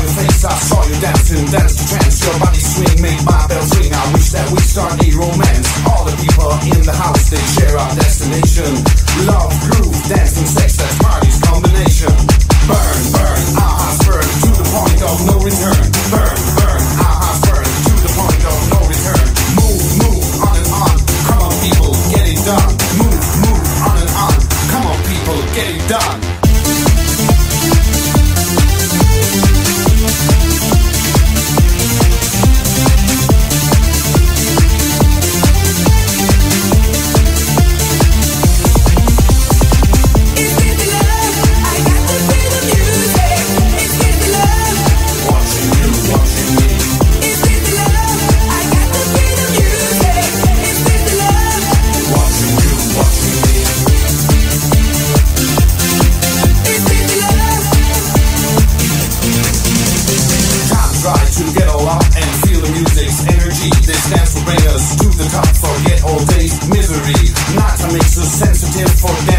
your face, I saw you dancing, dance to trance. Your body swing made my bells ring. I wish that we start a romance. All the people in the house, they share our destination. Love, groove, dancing, sex, that's try to get a lot and feel the music's energy. This dance will bring us to the top. Forget all day's misery. Not to make so sensitive for them.